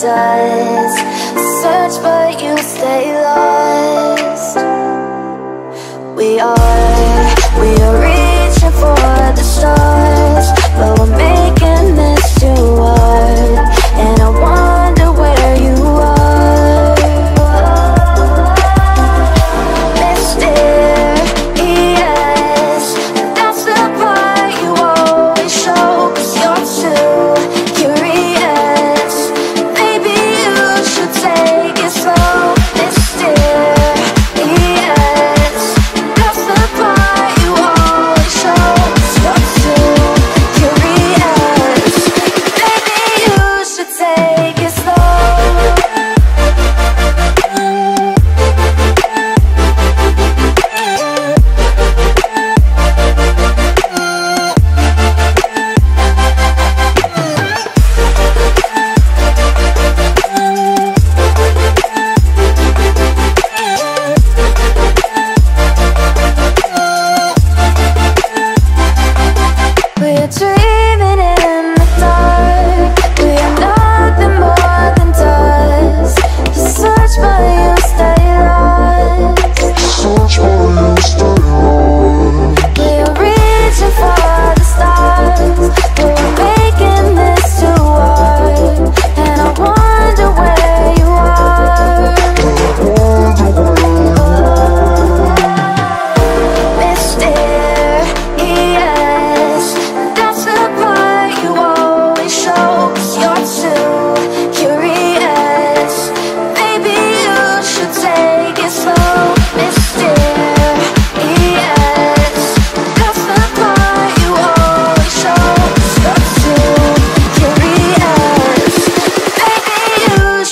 paradise Search but you stay lost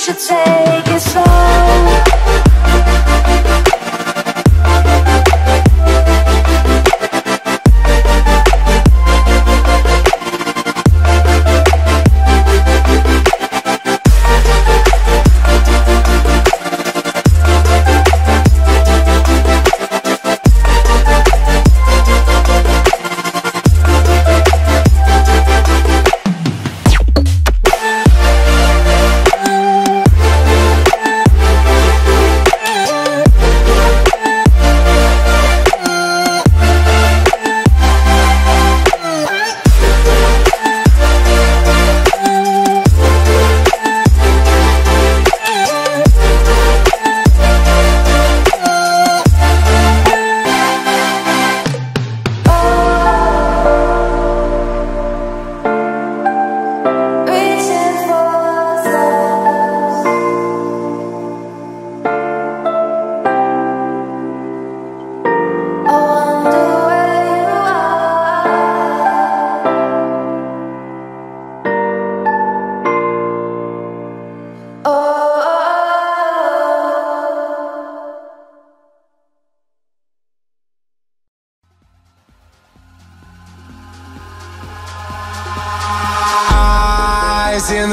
should take.